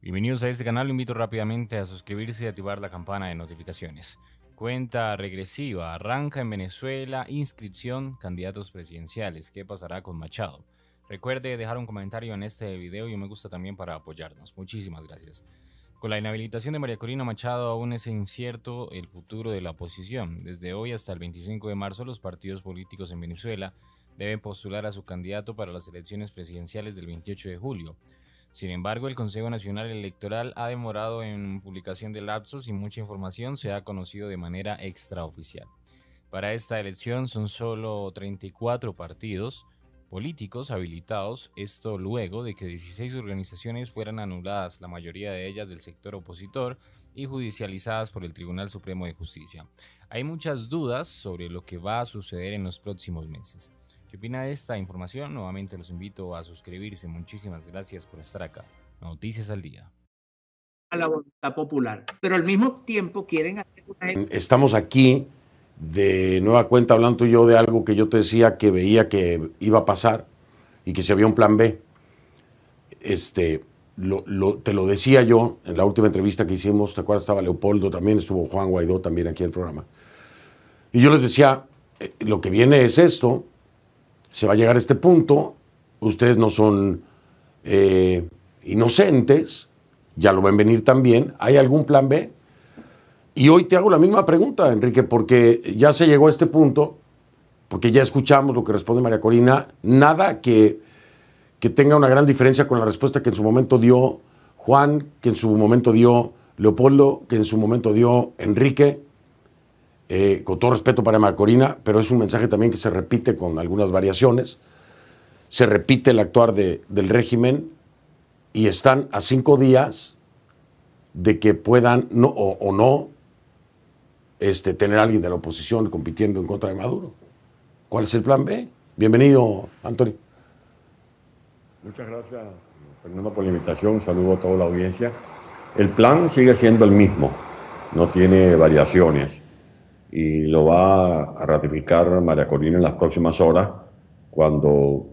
Bienvenidos a este canal, lo invito rápidamente a suscribirse y activar la campana de notificaciones. Cuenta regresiva, arranca en Venezuela, inscripción, candidatos presidenciales. ¿Qué pasará con Machado? Recuerde dejar un comentario en este video y un me gusta también para apoyarnos. Muchísimas gracias. Con la inhabilitación de María Corina Machado aún es incierto el futuro de la oposición. Desde hoy hasta el 25 de marzo los partidos políticos en Venezuela deben postular a su candidato para las elecciones presidenciales del 28 de julio. Sin embargo, el Consejo Nacional Electoral ha demorado en publicación de lapsos y mucha información se ha conocido de manera extraoficial. Para esta elección son solo 34 partidos políticos habilitados, esto luego de que 16 organizaciones fueran anuladas, la mayoría de ellas del sector opositor, y judicializadas por el Tribunal Supremo de Justicia. Hay muchas dudas sobre lo que va a suceder en los próximos meses. ¿Qué opina de esta información? Nuevamente los invito a suscribirse. Muchísimas gracias por estar acá. Noticias al día. A la voluntad popular, pero al mismo tiempo quieren hacer una... Estamos aquí de nueva cuenta hablando yo de algo que yo te decía que veía que iba a pasar y que si había un plan B. Este, te lo decía yo en la última entrevista que hicimos, ¿te acuerdas? Estaba Leopoldo también, estuvo Juan Guaidó también aquí en el programa. Y yo les decía, eh, lo que viene es esto, se va a llegar a este punto, ustedes no son eh, inocentes, ya lo ven venir también, ¿hay algún plan B? Y hoy te hago la misma pregunta, Enrique, porque ya se llegó a este punto, porque ya escuchamos lo que responde María Corina, nada que, que tenga una gran diferencia con la respuesta que en su momento dio Juan, que en su momento dio Leopoldo, que en su momento dio Enrique. Eh, con todo respeto para Marcorina, pero es un mensaje también que se repite con algunas variaciones. Se repite el actuar del régimen y están a cinco días de que puedan no, o, no este, tener a alguien de la oposición compitiendo en contra de Maduro. ¿Cuál es el plan B? Bienvenido, Antonio. Muchas gracias, Fernando, por la invitación. saludo a toda la audiencia. El plan sigue siendo el mismo, no tiene variaciones y lo va a ratificar María Corina en las próximas horas cuando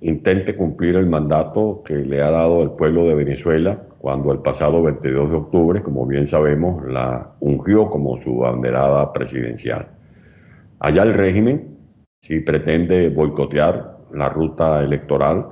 intente cumplir el mandato que le ha dado el pueblo de Venezuela cuando el pasado 22 de octubre, como bien sabemos, la ungió como su banderada presidencial. Allá el régimen, si pretende boicotear la ruta electoral,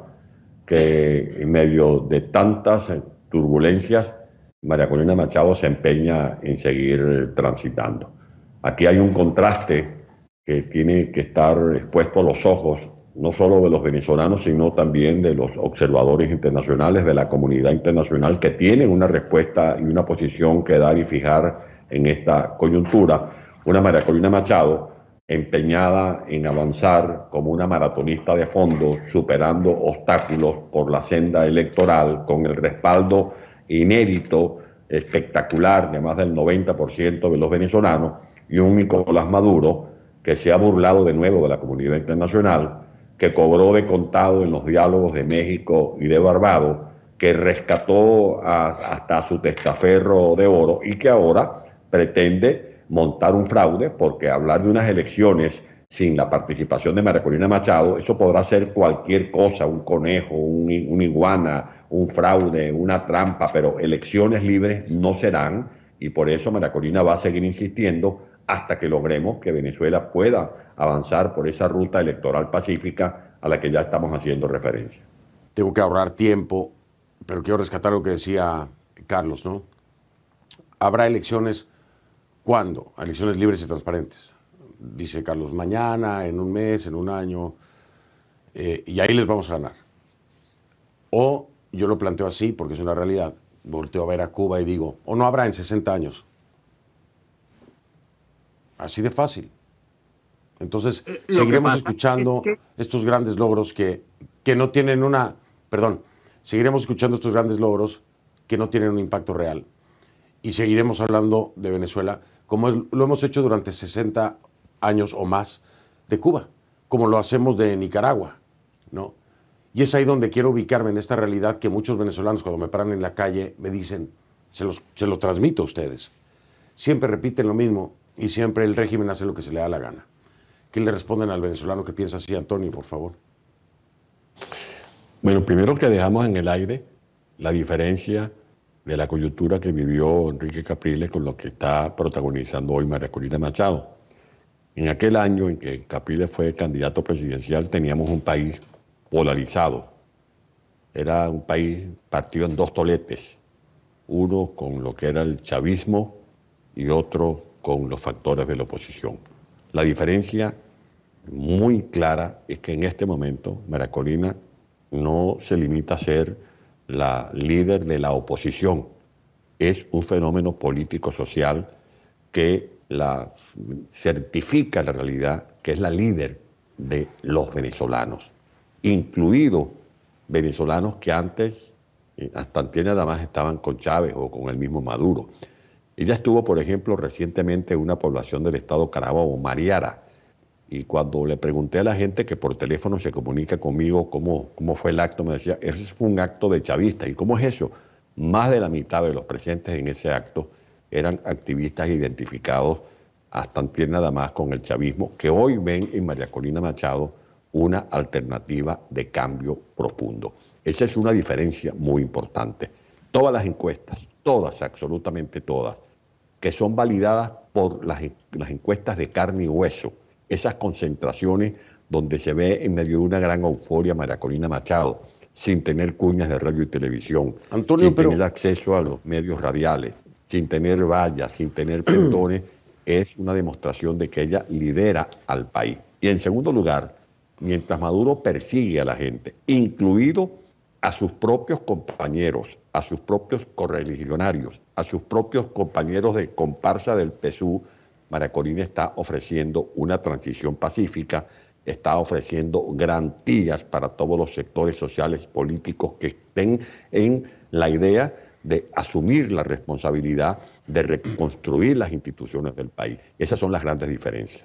que en medio de tantas turbulencias, María Corina Machado se empeña en seguir transitando. Aquí hay un contraste que tiene que estar expuesto a los ojos, no solo de los venezolanos, sino también de los observadores internacionales, de la comunidad internacional, que tienen una respuesta y una posición que dar y fijar en esta coyuntura. Una María Corina Machado empeñada en avanzar como una maratonista de fondo, superando obstáculos por la senda electoral, con el respaldo inédito, espectacular de más del 90% de los venezolanos, y un Nicolás Maduro que se ha burlado de nuevo de la comunidad internacional, que cobró de contado en los diálogos de México y de Barbados, que rescató hasta su testaferro de oro y que ahora pretende montar un fraude, porque hablar de unas elecciones sin la participación de María Corina Machado, eso podrá ser cualquier cosa, un conejo, un, iguana, un fraude, una trampa, pero elecciones libres no serán y por eso María Corina va a seguir insistiendo hasta que logremos que Venezuela pueda avanzar por esa ruta electoral pacífica a la que ya estamos haciendo referencia. Tengo que ahorrar tiempo, pero quiero rescatar lo que decía Carlos, ¿no? Habrá elecciones, ¿cuándo? Elecciones libres y transparentes. Dice Carlos, mañana, en un mes, en un año, eh, y ahí les vamos a ganar. O yo lo planteo así, porque es una realidad, volteo a ver a Cuba y digo, o no habrá en 60 años, Así de fácil. Entonces, eh, seguiremos escuchando estos grandes logros que, que no tienen una, perdón, seguiremos escuchando estos grandes logros que no tienen un impacto real. Y seguiremos hablando de Venezuela como lo hemos hecho durante 60 años o más de Cuba, como lo hacemos de Nicaragua, ¿no? Y es ahí donde quiero ubicarme en esta realidad que muchos venezolanos cuando me paran en la calle me dicen, se los, se los transmito a ustedes. Siempre repiten lo mismo, y siempre el régimen hace lo que se le da la gana. ¿Qué le responden al venezolano que piensa así, Antonio, por favor? Bueno, primero que dejamos en el aire la diferencia de la coyuntura que vivió Enrique Capriles con lo que está protagonizando hoy María Corina Machado. En aquel año en que Capriles fue candidato presidencial teníamos un país polarizado. Era un país partido en dos toletes, uno con lo que era el chavismo y otro con los factores de la oposición. La diferencia muy clara es que en este momento María Corina no se limita a ser la líder de la oposición, es un fenómeno político-social que la certifica la realidad que es la líder de los venezolanos, incluidos venezolanos que antes, eh, hasta antes nada más estaban con Chávez o con el mismo Maduro. Ella estuvo, por ejemplo, recientemente en una población del estado Carabobo, Mariara, y cuando le pregunté a la gente que por teléfono se comunica conmigo cómo, cómo fue el acto, me decía, eso fue un acto de chavista. ¿Y cómo es eso? Más de la mitad de los presentes en ese acto eran activistas identificados hasta nada más con el chavismo, que hoy ven en María Corina Machado una alternativa de cambio profundo. Esa es una diferencia muy importante. Todas las encuestas, todas, absolutamente todas, que son validadas por las, las encuestas de carne y hueso, esas concentraciones donde se ve en medio de una gran euforia María Corina Machado, sin tener cuñas de radio y televisión, sin tener acceso a los medios radiales, sin tener vallas, sin tener pendones, es una demostración de que ella lidera al país. Y en segundo lugar, mientras Maduro persigue a la gente, incluido a sus propios compañeros, a sus propios correligionarios, a sus propios compañeros de comparsa del PSU, María Corina está ofreciendo una transición pacífica, está ofreciendo garantías para todos los sectores sociales políticos que estén en la idea de asumir la responsabilidad de reconstruir las instituciones del país. Esas son las grandes diferencias.